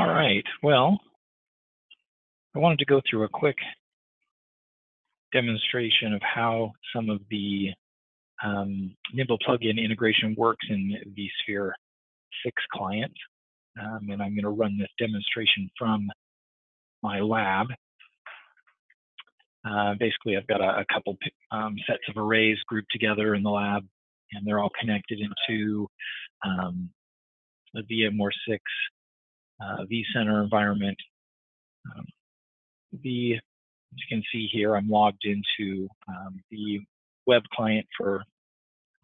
All right, well, I wanted to go through a quick demonstration of how some of the um, Nimble plugin integration works in vSphere 6 client. Um, and I'm going to run this demonstration from my lab. Uh, basically, I've got a, a couple um, sets of arrays grouped together in the lab, and they're all connected into um, the VMware 6 uh, vCenter environment. Um, the, as you can see here, I'm logged into um, the web client for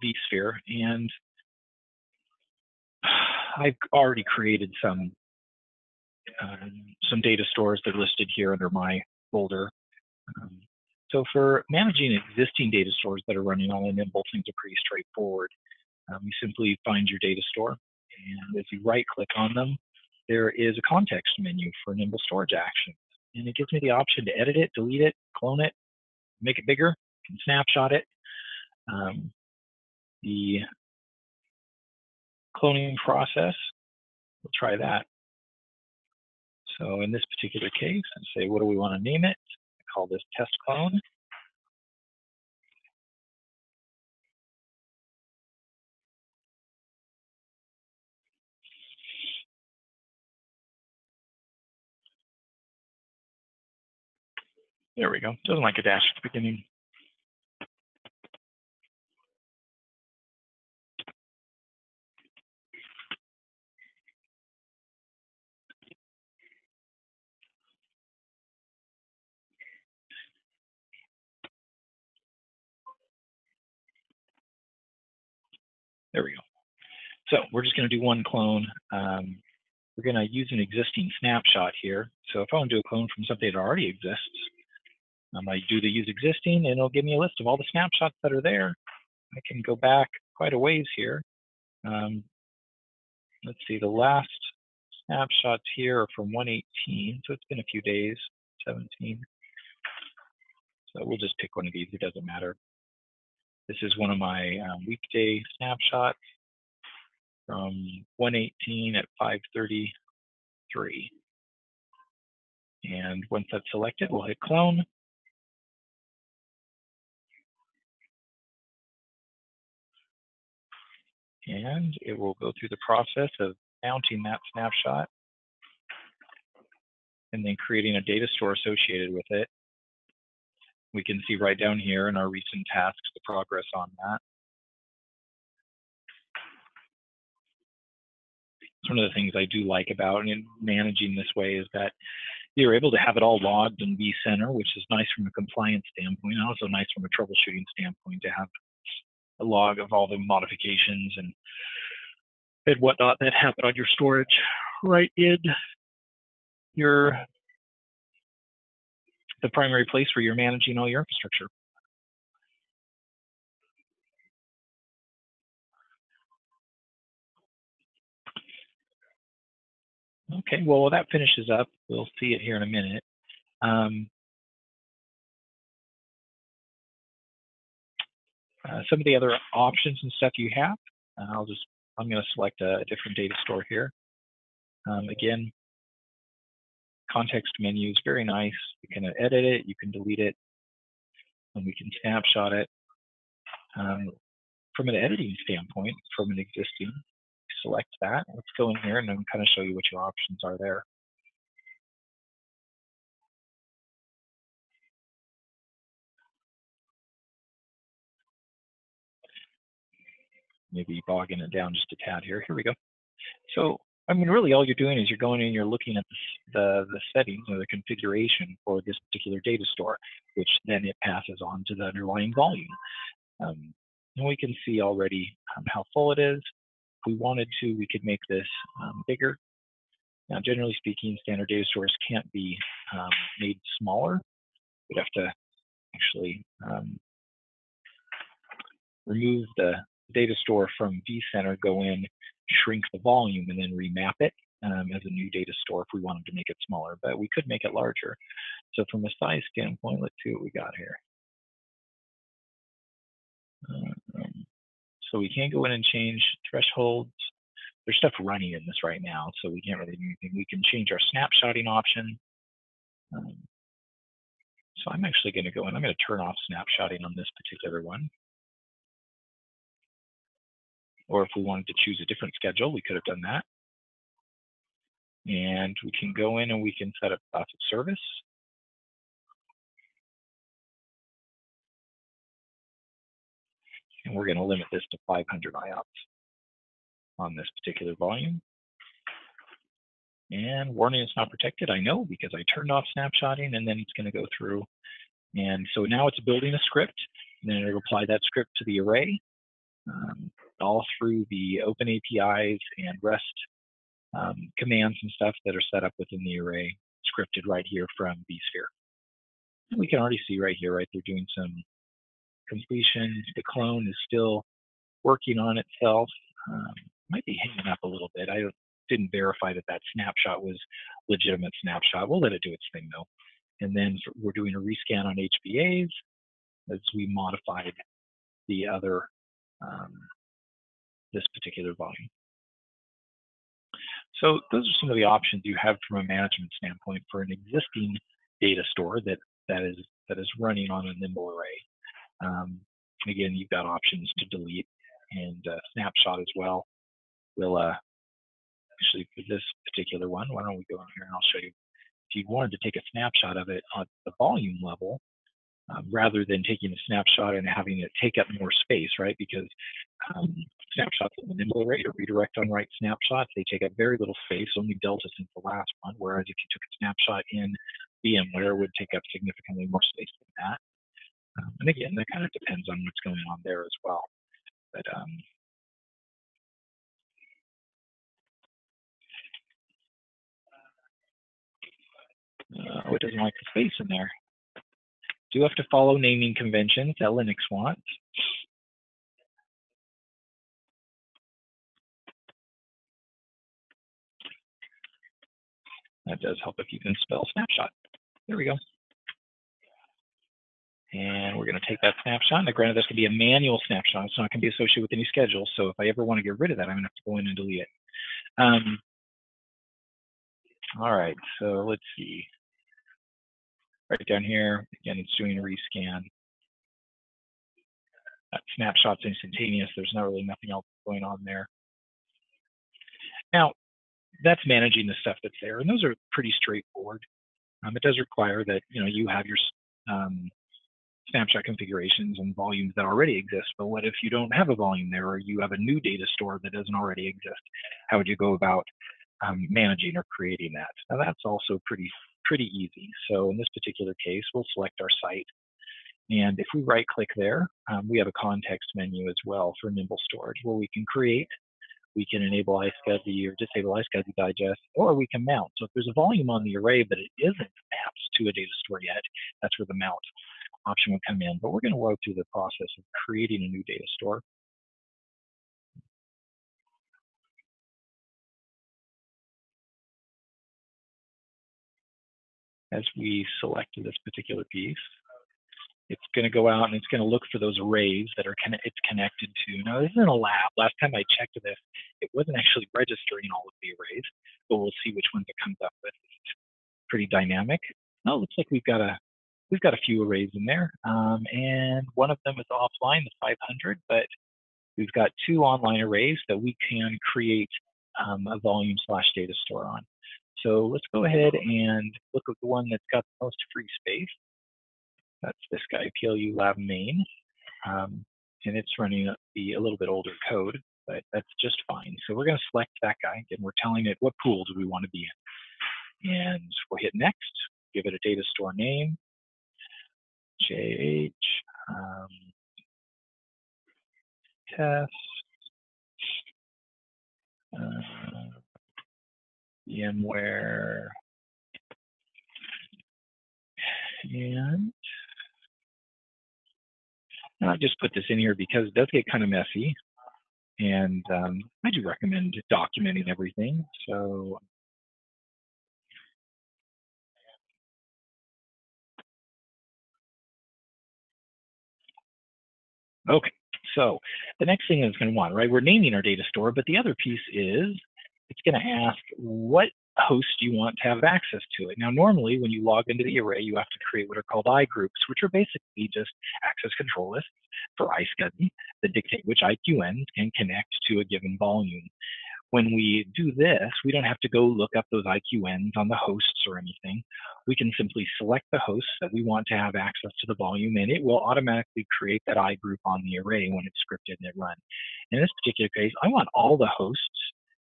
vSphere, and I've already created some um, some data stores that are listed here under my folder. Um, so for managing existing data stores that are running on a Nimble, things are pretty straightforward. Um, you simply find your data store, and if you right-click on them, there is a context menu for Nimble storage action. And it gives me the option to edit it, delete it, clone it, make it bigger, can snapshot it. Um, the cloning process, we'll try that. So in this particular case, I say, what do we want to name it? I call this test clone. There we go. Doesn't like a dash at the beginning. There we go. So we're just going to do one clone. Um, we're going to use an existing snapshot here. So if I want to do a clone from something that already exists, um, I do the use existing, and it'll give me a list of all the snapshots that are there. I can go back quite a ways here. Um, let's see, the last snapshots here are from 118, so it's been a few days, 17. So we'll just pick one of these, it doesn't matter. This is one of my um, weekday snapshots from 118 at 533. And once that's selected, we'll hit clone. And it will go through the process of mounting that snapshot and then creating a data store associated with it we can see right down here in our recent tasks the progress on that. It's one of the things I do like about managing this way is that you're able to have it all logged in vCenter, which is nice from a compliance standpoint, and also nice from a troubleshooting standpoint to have a log of all the modifications and and whatnot that happen on your storage right in your the primary place where you're managing all your infrastructure. Okay, well, that finishes up. We'll see it here in a minute. Um, uh, some of the other options and stuff you have, uh, I'll just, I'm going to select a different data store here. Um, again, context menu is very nice. You can edit it, you can delete it, and we can snapshot it. Um, from an editing standpoint, from an existing, select that. Let's go in here and then kind of show you what your options are there. Maybe bogging it down just a tad here. Here we go. So I mean, really all you're doing is you're going in, you're looking at the, the, settings or the configuration for this particular data store, which then it passes on to the underlying volume. Um, and we can see already um, how full it is. If we wanted to, we could make this um, bigger. Now, generally speaking, standard data stores can't be um, made smaller. We'd have to actually um, remove the data store from vCenter, go in, shrink the volume and then remap it um, as a new data store if we wanted to make it smaller, but we could make it larger. So from a size standpoint, let's see what we got here. Um, so we can't go in and change thresholds. there's stuff running in this right now, so we can't really do anything. We can change our snapshotting option. Um, so I'm actually going to go and I'm going to turn off snapshotting on this particular one. Or if we wanted to choose a different schedule, we could have done that. And we can go in and we can set up class of service. And we're going to limit this to 500 IOPS on this particular volume. And warning it's not protected, I know because I turned off snapshotting and then it's going to go through. And so now it's building a script, and then it'll apply that script to the array, um, all through the open APIs and REST um, commands and stuff that are set up within the array, scripted right here from vSphere. And we can already see right here, right, they're doing some completion. The clone is still working on itself. Um, might be hanging up a little bit. I didn't verify that that snapshot was legitimate snapshot. We'll let it do its thing though. And then we're doing a rescan on HBAs as we modified the other, um, this particular volume. So those are some of the options you have from a management standpoint for an existing data store that that is that is running on a Nimble array. Um, again, you've got options to delete and uh, snapshot as well. We'll uh, actually for this particular one, why don't we go in here and I'll show you. If you wanted to take a snapshot of it on the volume level, um, rather than taking a snapshot and having it take up more space, right? Because um, snapshots in the nimble array or redirect on write snapshots, they take up very little space, only delta since the last one. Whereas if you took a snapshot in VMware, it would take up significantly more space than that. Um, and again, that kind of depends on what's going on there as well. But um, uh, oh, it doesn't like the space in there. Do have to follow naming conventions that Linux wants. That does help if you can spell snapshot. There we go. And we're going to take that snapshot. Now, granted, that's going to be a manual snapshot. It's not going to be associated with any schedule. So if I ever want to get rid of that, I'm going to have to go in and delete it. Um, all right, so let's see. Right down here, again, it's doing a rescan. That snapshot's instantaneous. There's not really nothing else going on there. Now, that's managing the stuff that's there, and those are pretty straightforward. Um, it does require that you know you have your um, snapshot configurations and volumes that already exist. But what if you don't have a volume there, or you have a new data store that doesn't already exist? How would you go about um, managing or creating that? Now that's also pretty pretty easy. So in this particular case, we'll select our site. And if we right click there, um, we have a context menu as well for Nimble Storage where we can create, we can enable iSCSI or disable iSCSI digest, or we can mount. So if there's a volume on the array, but it isn't mapped to a data store yet, that's where the mount option would come in. But we're going to walk through the process of creating a new data store. As we select this particular piece. It's going to go out and it's going to look for those arrays that are con it's connected to. Now, this isn't a lab. Last time I checked this, it wasn't actually registering all of the arrays, but we'll see which ones it comes up with. It's pretty dynamic. Now, it looks like we've got a we've got a few arrays in there, um, and one of them is offline, the 500, but we've got two online arrays that we can create um, a volume slash data store on. So let's go ahead and look at the one that's got the most free space. That's this guy, PLU Lab Main. Um, and it's running the a little bit older code, but that's just fine. So we're going to select that guy, and we're telling it what pool do we want to be in. And we'll hit next, give it a data store name, JH, um, test, uh, VMware, and I just put this in here because it does get kind of messy, and um, I do recommend documenting everything. So Okay, So the next thing it's going to want, right? We're naming our data store, but the other piece is it's going to ask what host you want to have access to it. Now, normally when you log into the array, you have to create what are called I groups, which are basically just access control lists for iSCSI that dictate which IQNs can connect to a given volume. When we do this, we don't have to go look up those IQNs on the hosts or anything. We can simply select the hosts that we want to have access to the volume, and it will automatically create that I group on the array when it's scripted and it runs. In this particular case, I want all the hosts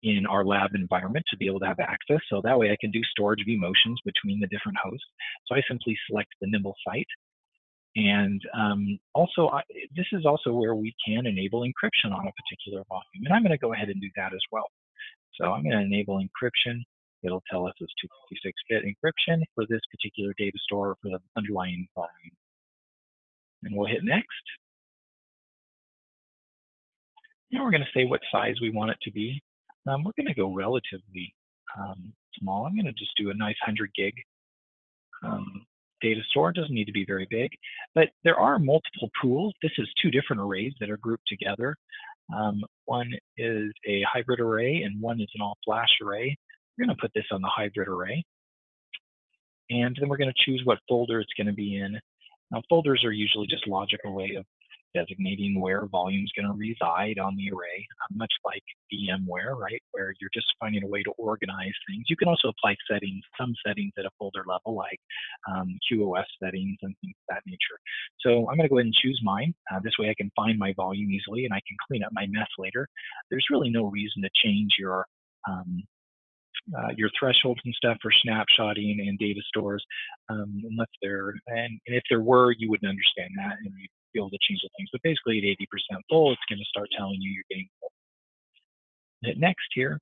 in our lab environment to be able to have access. So that way I can do storage vMotions between the different hosts. So I simply select the Nimble site. And um, also, I, this is also where we can enable encryption on a particular volume. And I'm going to go ahead and do that as well. So I'm going to enable encryption. It'll tell us it's 256-bit encryption for this particular data store for the underlying volume. And we'll hit next. Now we're going to say what size we want it to be. Um, we're going to go relatively um, small. I'm going to just do a nice 100 gig um, data store. It doesn't need to be very big, but there are multiple pools. This is two different arrays that are grouped together. Um, one is a hybrid array and one is an all flash array. We're going to put this on the hybrid array. And then we're going to choose what folder it's going to be in. Now, folders are usually just logical way of designating where volume is going to reside on the array, uh, much like VMware, right, where you're just finding a way to organize things. You can also apply settings, some settings at a folder level, like um, QoS settings and things of that nature. So I'm going to go ahead and choose mine. Uh, this way I can find my volume easily and I can clean up my mess later. There's really no reason to change your um, uh, your thresholds and stuff for snapshotting and data stores, um, unless there, and, and, if there were, you wouldn't understand that and you'd be able to change the things. But basically at 80% full, it's going to start telling you you're getting full. Hit next here.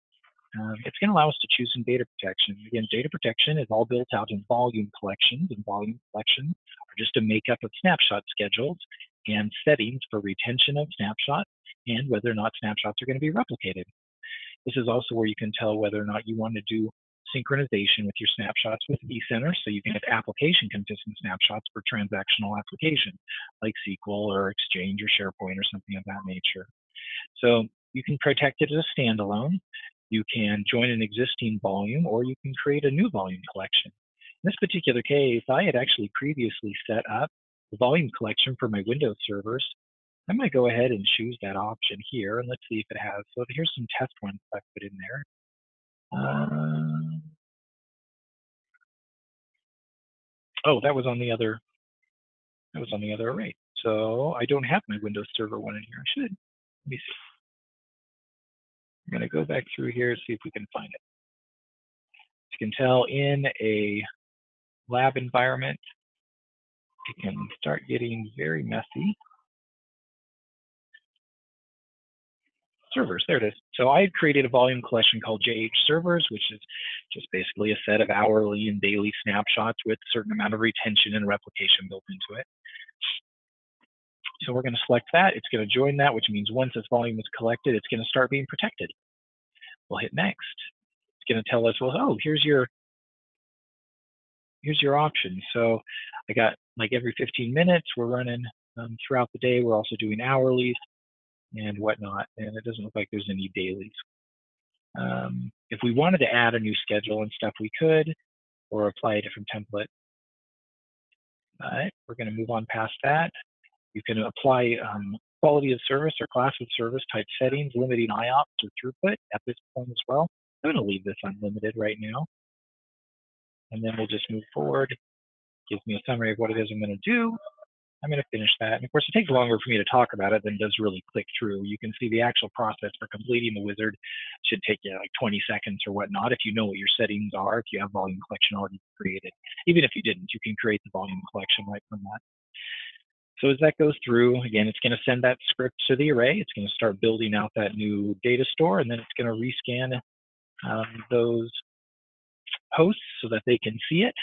Um, it's going to allow us to choose some data protection. Again, data protection is all built out in volume collections, and volume collections are just a makeup of snapshot schedules and settings for retention of snapshots and whether or not snapshots are going to be replicated. This is also where you can tell whether or not you want to do synchronization with your snapshots with vCenter. so you can have application consistent snapshots for transactional application, like SQL or Exchange or SharePoint or something of that nature. So you can protect it as a standalone. You can join an existing volume, or you can create a new volume collection. In this particular case, I had actually previously set up the volume collection for my Windows servers. I might go ahead and choose that option here, and let's see if it has. So here's some test ones I put in there. Um, oh, that was on the other. That was on the other array. So I don't have my Windows Server one in here. I should. Let me see. I'm going to go back through here see if we can find it. As you can tell, in a lab environment, it can start getting very messy. Servers. There it is. So I had created a volume collection called JH servers, which is just basically a set of hourly and daily snapshots with a certain amount of retention and replication built into it. So we're going to select that. It's going to join that, which means once this volume is collected, it's going to start being protected. We'll hit next. It's going to tell us, well, oh, here's your here's your option. So I got like every 15 minutes, we're running um, throughout the day. We're also doing hourlies and whatnot, and it doesn't look like there's any dailies. Um, if we wanted to add a new schedule and stuff, we could, or apply a different template. But we're going to move on past that. You can apply um, quality of service or class of service type settings, limiting IOPS or throughput at this point as well. I'm going to leave this unlimited right now. And then we'll just move forward. Gives me a summary of what it is I'm going to do. I'm going to finish that. And of course, it takes longer for me to talk about it than it does really click through. You can see the actual process for completing the wizard should take you like 20 seconds or whatnot if you know what your settings are, if you have volume collection already created. Even if you didn't, you can create the volume collection right from that. So as that goes through, again, it's going to send that script to the array. It's going to start building out that new data store, and then it's going to rescan um, those hosts so that they can see it.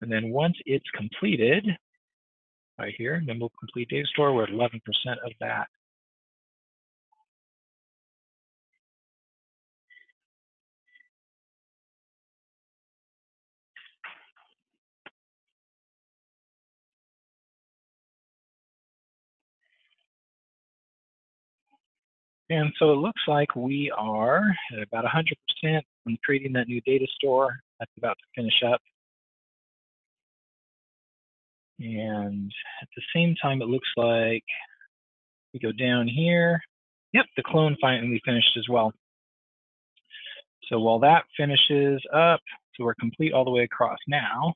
And then once it's completed, right here, nimble complete data store, we're at 11% of that. And so it looks like we are at about 100% on creating that new data store. That's about to finish up. And at the same time, it looks like we go down here. Yep, the clone finally finished as well. So while that finishes up, so we're complete all the way across now,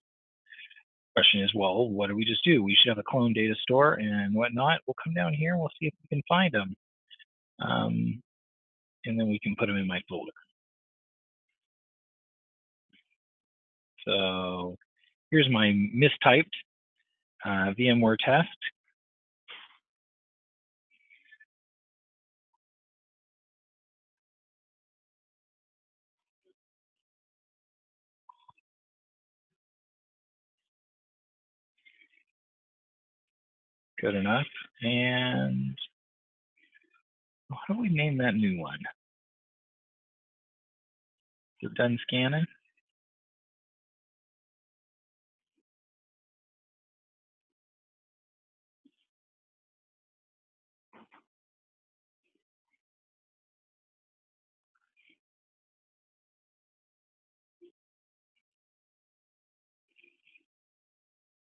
question is, well, what do we just do? We should have a clone data store and whatnot. We'll come down here and we'll see if we can find them. Um, and then we can put them in my folder. So here's my mistyped uh, VMware test. Good enough. And how do we name that new one? Is it done scanning?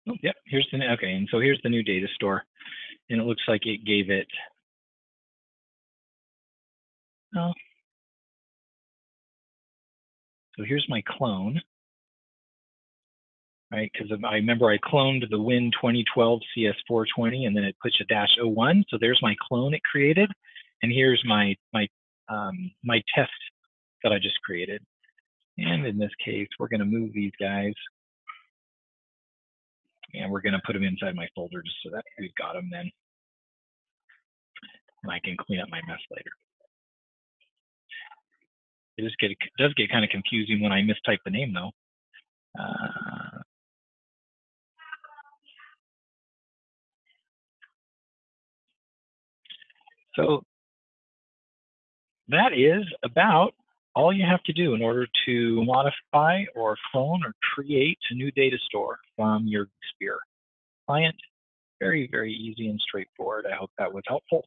Oh, yep, here's the, okay, and so here's the new data store. And it looks like it gave it, oh. So here's my clone, right? Because I remember I cloned the Win 2012 CS420 and then it puts a dash 01. So there's my clone it created. And here's my, my, um, my test that I just created. And in this case, we're going to move these guys and we're going to put them inside my folder just so that we've got them then. And I can clean up my mess later. It just get, it does get kind of confusing when I mistype the name though. Uh, so that is about all you have to do in order to modify or clone or create a new data store from your vSphere client. Very, very easy and straightforward. I hope that was helpful.